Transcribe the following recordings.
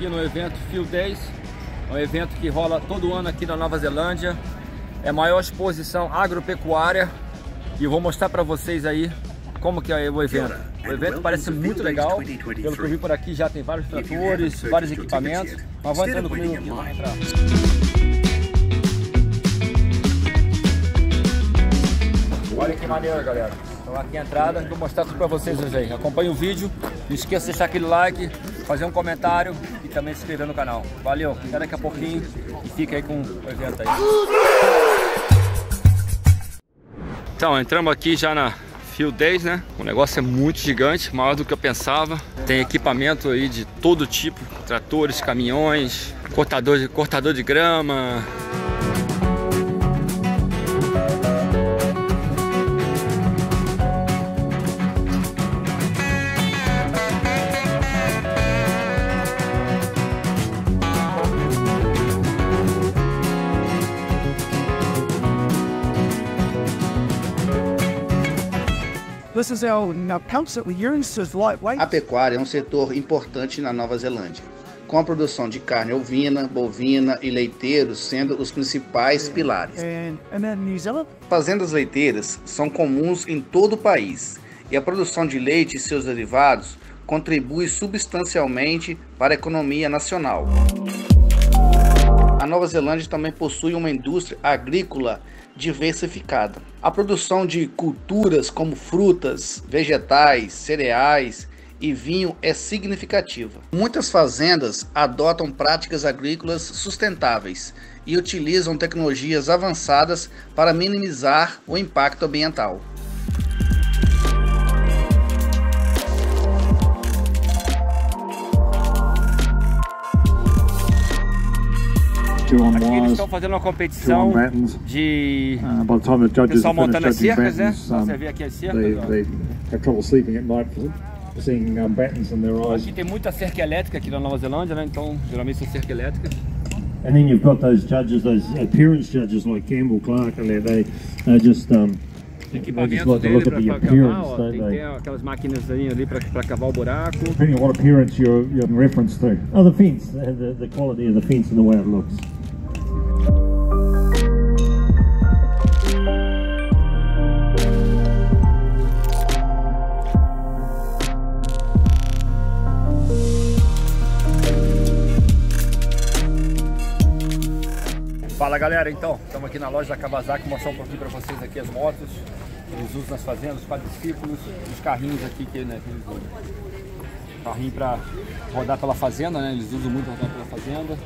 aqui no evento Field Days, é um evento que rola todo ano aqui na Nova Zelândia. É a maior exposição agropecuária e vou mostrar para vocês aí como que é o evento. O evento parece muito legal, pelo que eu vi por aqui já tem vários tratores, vários equipamentos, mas vão entrando comigo aqui, vamos entrar. Olha que maneiro, galera. Então aqui a entrada, vou mostrar tudo pra vocês hoje aí. Acompanhe o vídeo, não esqueça de deixar aquele like, fazer um comentário também se inscrever no canal. Valeu, até daqui a pouquinho e fica aí com o evento aí. Então, entramos aqui já na Field Days, né? O negócio é muito gigante, maior do que eu pensava. Tem equipamento aí de todo tipo, tratores, caminhões, cortador de, cortador de grama, A pecuária é um setor importante na Nova Zelândia, com a produção de carne ovina, bovina e leiteiros sendo os principais pilares. Fazendas leiteiras são comuns em todo o país. E a produção de leite e seus derivados contribui substancialmente para a economia nacional. A Nova Zelândia também possui uma indústria agrícola diversificada. A produção de culturas como frutas, vegetais, cereais e vinho é significativa. Muitas fazendas adotam práticas agrícolas sustentáveis e utilizam tecnologias avançadas para minimizar o impacto ambiental. Aqui eles estão fazendo uma competição de uh, pessoal montando as cercas, né? Você vê aqui as cercas, Aqui tem muita cerca elétrica aqui na Nova Zelândia, né? Então, geralmente são cerca elétricas. And then you've got those judges, those appearance judges like Campbell Clark, and they, they, they just um, equipamento dele para cavar, ó, tem, tem aquelas máquinas ali para cavar o buraco. Depending on what appearance you're, you're in reference to. Oh, the fence, the, the quality of the fence and the way it looks. Fala galera, então, estamos aqui na loja da Kawasaki, mostrar um pouquinho para vocês aqui as motos, eles usam nas fazendas, os quadriciclos, os carrinhos aqui que, né, eles usam. Carrinho para rodar pela fazenda, né, eles usam muito rodar pela fazenda.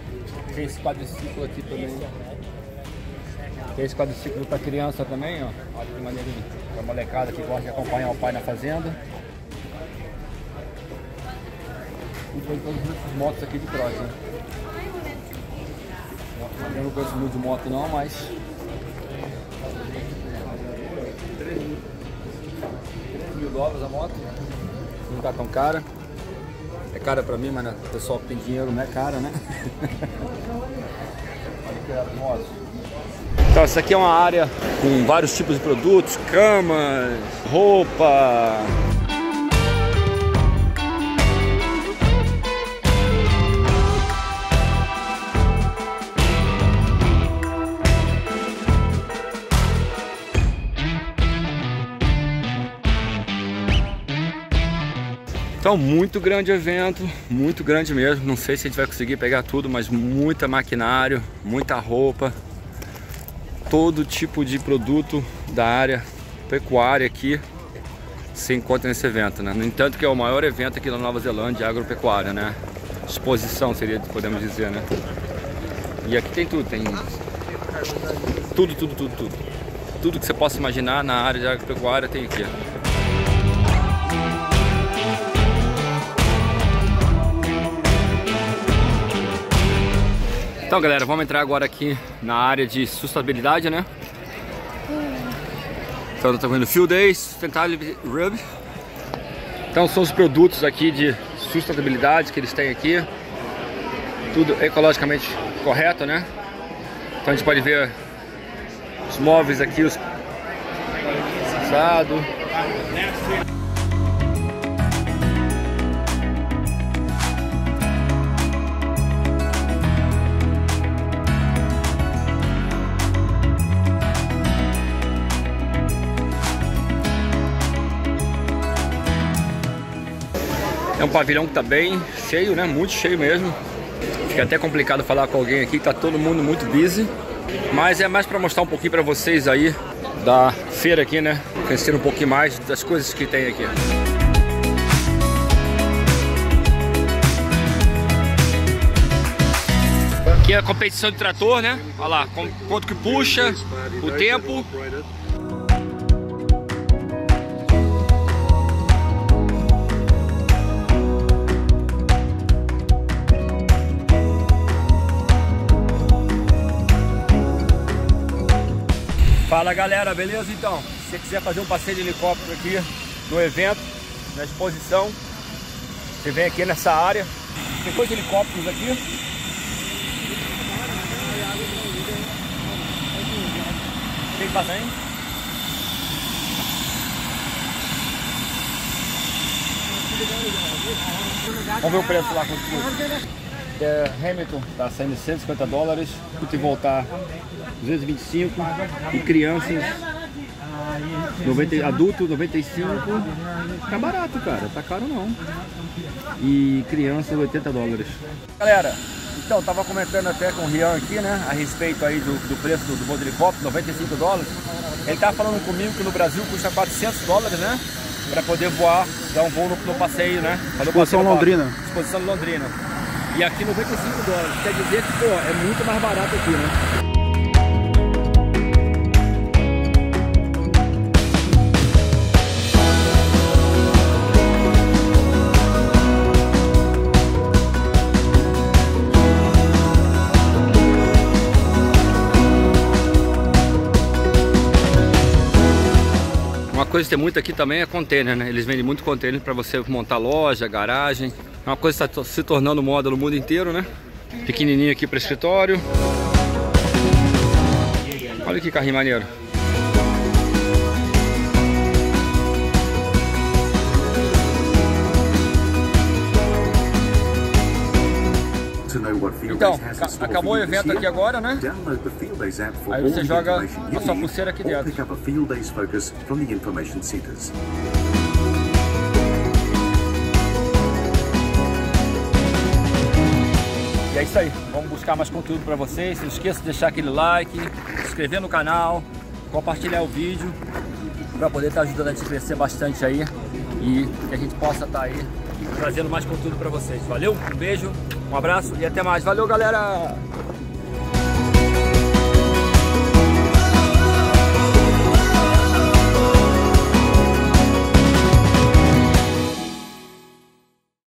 Tem esse quadriciclo aqui também. Tem esse quadriciclo para criança também, ó. Olha que maneirinho. Para molecada que gosta de acompanhar o pai na fazenda. E tem todas essas motos aqui de cross, né? Eu não conheço muito de moto não, mas... 3 mil, 3 mil dólares a moto. Não tá tão cara. É cara pra mim, mas né, o pessoal que tem dinheiro não é cara, né? Olha que as motos. Então essa aqui é uma área com vários tipos de produtos, camas, roupa, Então, muito grande evento, muito grande mesmo. Não sei se a gente vai conseguir pegar tudo, mas muita maquinário, muita roupa, todo tipo de produto da área pecuária aqui se encontra nesse evento, né? No entanto que é o maior evento aqui na Nova Zelândia, agropecuária, né? Exposição seria, podemos dizer, né? E aqui tem tudo, tem tudo, tudo, tudo, tudo. Tudo que você possa imaginar na área de agropecuária tem aqui. Então galera, vamos entrar agora aqui na área de sustentabilidade, né? Então estamos vendo Field Days, Sustainability Rub. Então são os produtos aqui de sustentabilidade que eles têm aqui. Tudo ecologicamente correto, né? Então a gente pode ver os móveis aqui, os usado. É um pavilhão que tá bem cheio, né? Muito cheio mesmo. Fica até complicado falar com alguém aqui, tá todo mundo muito busy. Mas é mais para mostrar um pouquinho para vocês aí da feira aqui, né? Conhecer um pouquinho mais das coisas que tem aqui. Aqui é a competição de trator, né? Olha lá, quanto que puxa, o tempo. Fala galera, beleza então? Se você quiser fazer um passeio de helicóptero aqui no evento, na exposição, você vem aqui nessa área. Tem dois helicópteros aqui. Tem bastante. Vamos ver o preço lá quanto custa. É, Hamilton está saindo 150 dólares, e voltar 225 e crianças 90, adulto 95 tá barato cara, tá caro não. E crianças 80 dólares. Galera, então tava comentando até com o Rian aqui né, a respeito aí do, do preço do, do helicóptero, 95 dólares. Ele tava falando comigo que no Brasil custa 400 dólares né para poder voar, dar um voo no, no passeio né. Exposição Londrina. Exposição Londrina e aqui 95 dólares. Quer dizer que, pô, é muito mais barato aqui, né? Coisa que tem muito aqui também é container, né? Eles vendem muito container para você montar loja, garagem. É uma coisa que está se tornando moda no mundo inteiro, né? Pequenininho aqui para escritório. Olha que carrinho maneiro. Então, acabou o evento aqui agora, né? Aí você joga a sua pulseira aqui dentro. E é isso aí, vamos buscar mais conteúdo para vocês. Não esqueça de deixar aquele like, se inscrever no canal, compartilhar o vídeo para poder estar tá ajudando a gente a crescer bastante aí e que a gente possa estar tá aí trazendo mais conteúdo para vocês. Valeu, um beijo, um abraço e até mais. Valeu, galera!